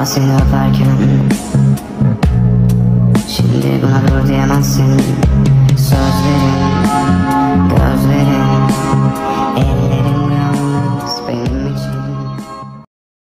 daha seni öperken Şimdi buna dur diyemezsin.